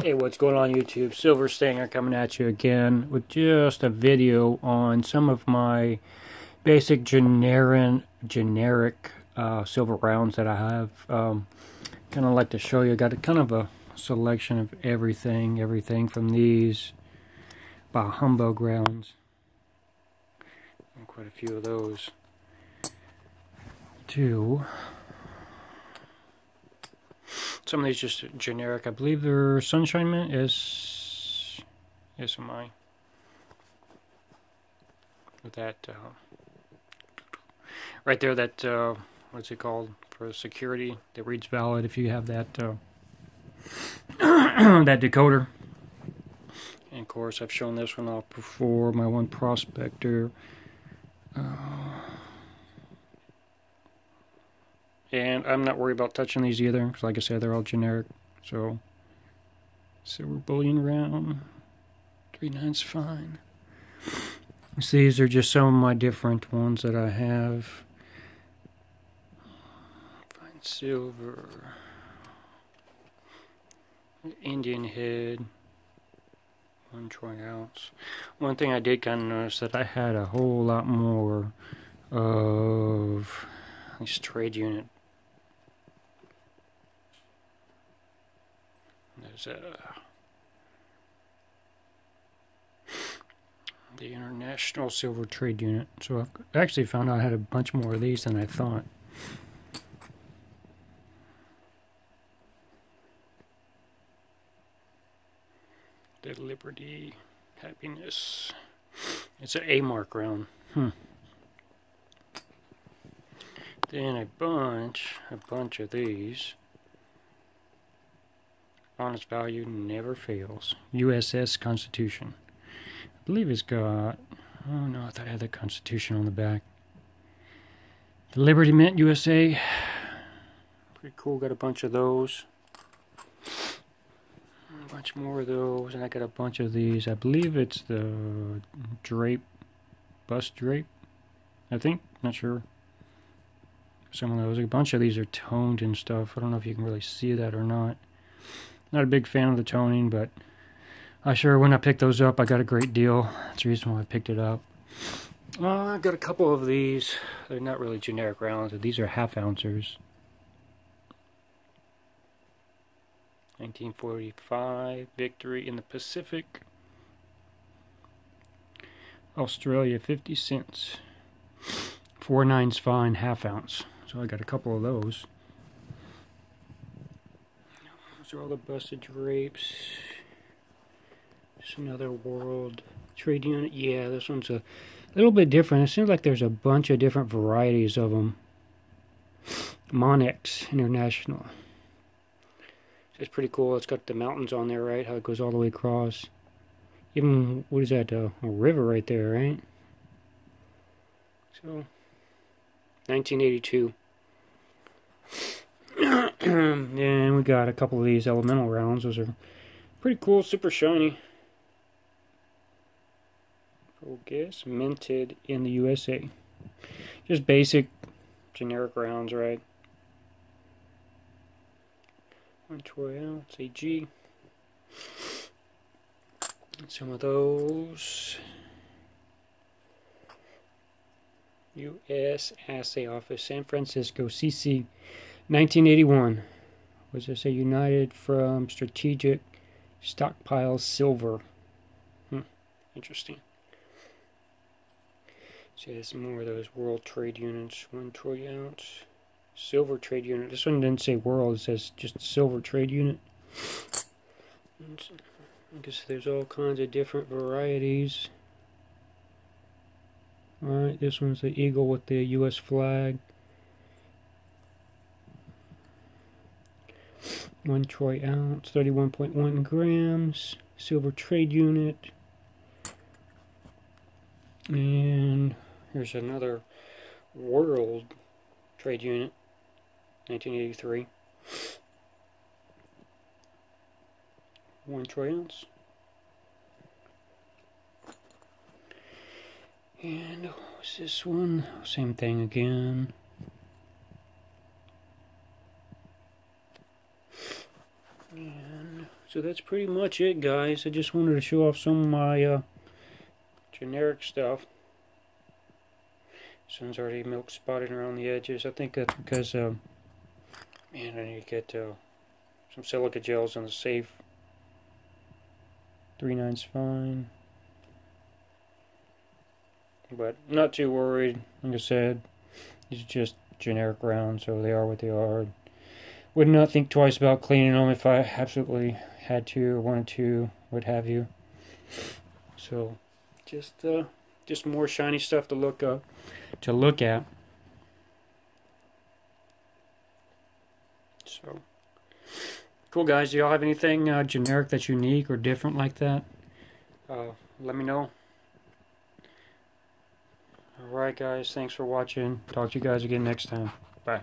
Hey, what's going on YouTube? Silver Stanger coming at you again with just a video on some of my basic generic, generic uh, silver rounds that I have. Um, kind of like to show you. got a kind of a selection of everything, everything from these by humbug rounds. Quite a few of those. To some of these just generic. I believe their Sunshine Mint is SMI. That, uh, right there, that, uh, what's it called, for security, that reads valid if you have that, uh, that decoder. And of course, I've shown this one off before, my one prospector. Uh, and I'm not worried about touching these either, because like I said, they're all generic. So, silver bullion round, three nines fine. So these are just some of my different ones that I have. Fine silver, Indian head, one troy ounce. One thing I did kind of notice that I had a whole lot more of these trade unit There's a the International Silver Trade Unit. So I've actually found out I had a bunch more of these than I thought. The Liberty Happiness. It's an A-Mark round. Hmm. Then a bunch, a bunch of these. Honest value never fails. USS Constitution. I believe it's got. Oh no, I thought I had the Constitution on the back. The Liberty Mint USA. Pretty cool. Got a bunch of those. A bunch more of those, and I got a bunch of these. I believe it's the drape, bust drape. I think. Not sure. Some of those. A bunch of these are toned and stuff. I don't know if you can really see that or not. Not a big fan of the toning, but I sure when I picked those up, I got a great deal. That's the reason why I picked it up. Uh, I got a couple of these. They're not really generic rounds. These are half ounces. 1945 victory in the Pacific. Australia 50 cents. Four nines fine half ounce. So I got a couple of those. Those are all the busted drapes. Just another world trade unit. Yeah, this one's a little bit different. It seems like there's a bunch of different varieties of them. Monex International. It's pretty cool. It's got the mountains on there, right? How it goes all the way across. Even, what is that? A river right there, right? So, 1982. and we got a couple of these elemental rounds. Those are pretty cool, super shiny. Focus, minted in the USA. Just basic, generic rounds, right? One troy ounce, AG. Some of those. U.S. Assay Office, San Francisco, CC 1981 was this a United from Strategic Stockpile Silver? Hmm, interesting. See, there's more of those World Trade Units. One troy ounce. Silver Trade Unit. This one didn't say World, it says just Silver Trade Unit. I guess there's all kinds of different varieties. Alright, this one's the eagle with the U.S. flag. One troy ounce, 31.1 grams, silver trade unit. And here's another world trade unit, 1983. One troy ounce. And what's this one? Same thing again. So that's pretty much it, guys. I just wanted to show off some of my uh, generic stuff. Sun's already milk spotted around the edges. I think that's because, um, man, I need to get uh, some silica gels on the safe. Three nines fine. But not too worried. Like I said, these are just generic rounds, so they are what they are. Would not think twice about cleaning them if I absolutely had to or wanted to, what have you. So, just uh, just more shiny stuff to look up, to look at. So, cool guys. Do y'all have anything uh, generic that's unique or different like that? Uh, let me know. Alright guys, thanks for watching. Talk to you guys again next time. Bye.